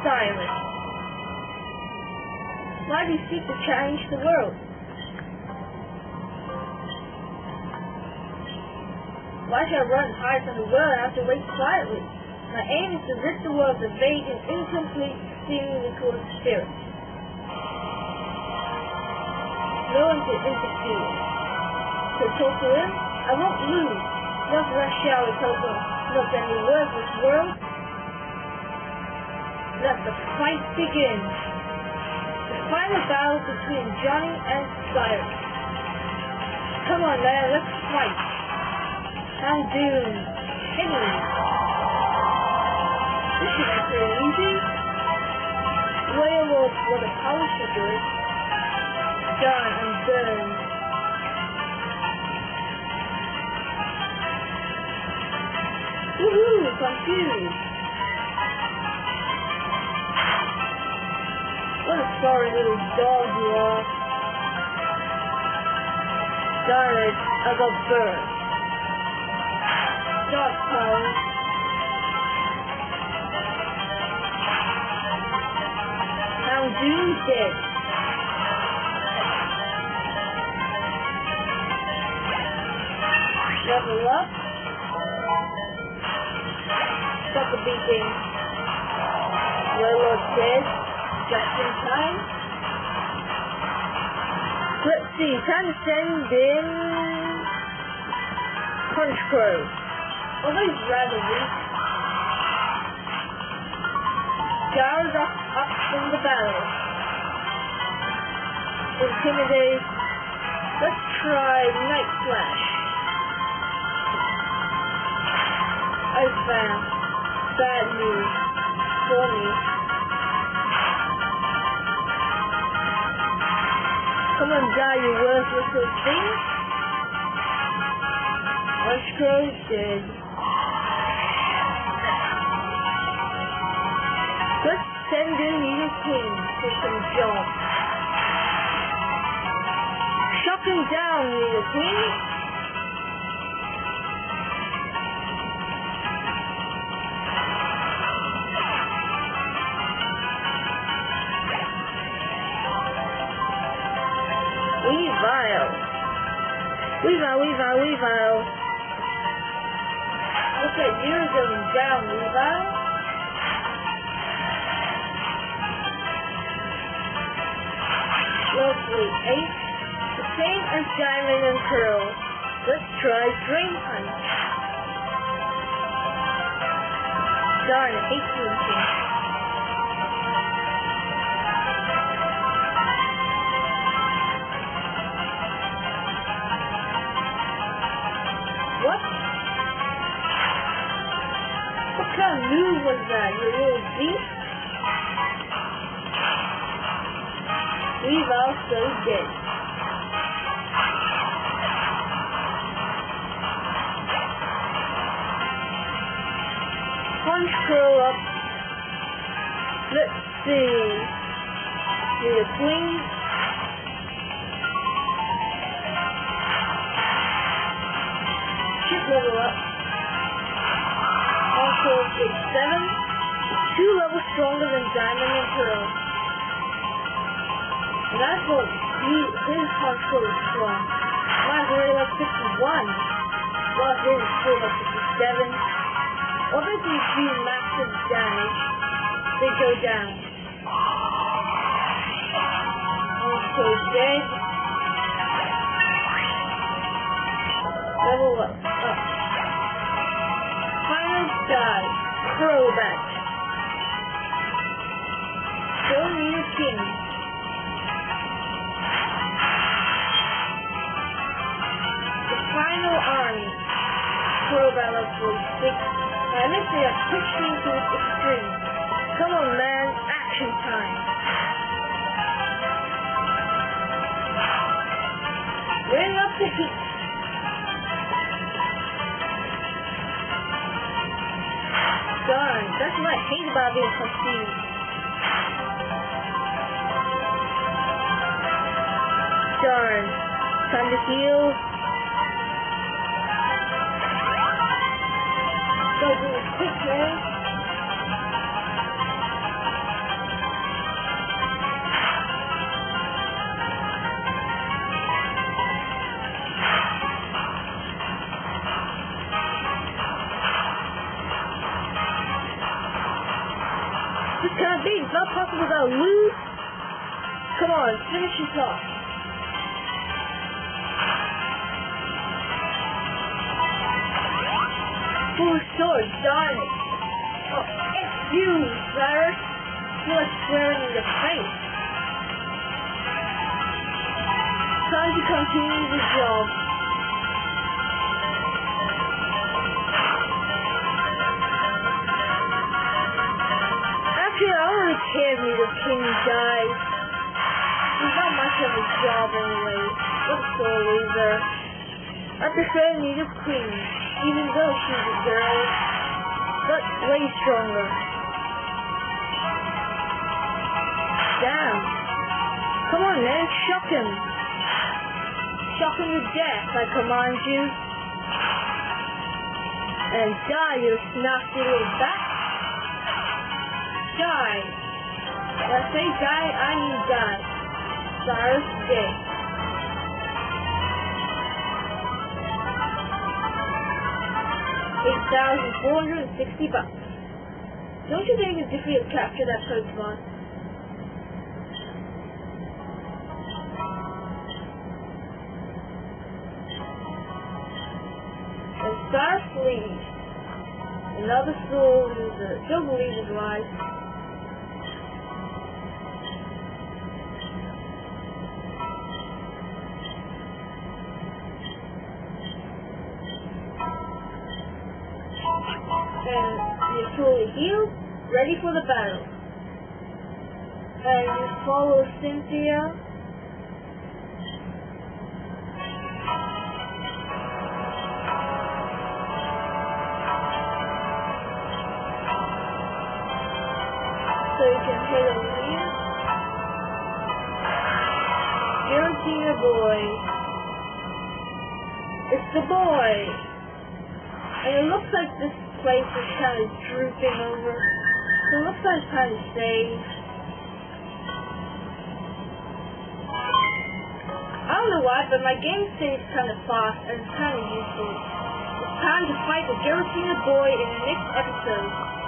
Siren. Why do you seek to change the world? Why should I run and hide from the world and have to wait quietly? My aim is to rid the world of vague and incomplete, seemingly cool spirits. No one can interfere. So talk to him, I won't lose. Shall we talk him? Not any worthless world. Let the fight begin. The final battle between Johnny and Cyrus. Come on, man, let's fight. I'm doomed. Anyway. This be pretty easy. Werewolf for the powerful good. Darn, I'm burned. Woohoo, confused. Sorry little dog you are. It, I got burned. Dark power. Now Doom's dead. Level up. Stop the beating. Warlord dead. Just time. Let's see, time to send in Punch Crow. Although he's rather weak. Gyro's up, up from the battle. Intimidate. Let's try Night Slash. I found bad news for me. Come on, guy, you worthless little thing. Punch Crow dead. Let's send in Needle King for some jump. Shock him down, Needle King. Weavile, Weavile, Weavile. Okay, you're going down, Weavile. Lovely. Eight. The same as Diamond and Pearl. Let's try Drain Punch. Darn it, 18 was that, you little beast? We've also dead. Punch Crow up. Let's see. Do the swing. Chip level up. Also is seven. Two levels stronger than Diamond and Pearl. And that's what he, his control is strong. Mine's already like 51. Well, his is still like 57. What if you do massive damage? They go down. Also dead. Level up. I think they have pushed me to its extreme. Come on, man. Action time. Bring up the heat. Darn, that's what I hate about being confused. Darn. Time to heal. This can't be. It's not possible I'll lose. Come on, finish this off. Sword, darn it. Oh, you, Cyrus. You like swearing in your face. Time to continue the job. Actually, I don't care if the king dies. He's not much of a job anyway. What a sore loser. I prefer Nita's queen, way stronger. Damn. Come on, man, shock him. Shock him to death, I command you. And die, you nasty little bat. Die. When I say die, I mean die. Cyrus dead. Eight thousand four hundred and sixty bucks. Don't you think it's difficult to capture that Pokemon? And Starfleet, another soul loser. Don't believe his lies. Fully ready for the battle. And you follow Cynthia. So you can head over here. Giratina boy. It's the boy. And it looks like this place is kind of drooping over. So it looks like it's kind of safe. I don't know why, but my game stays kind of fast and it's kind of useful. It's time to fight the Giratina boy in the next episode.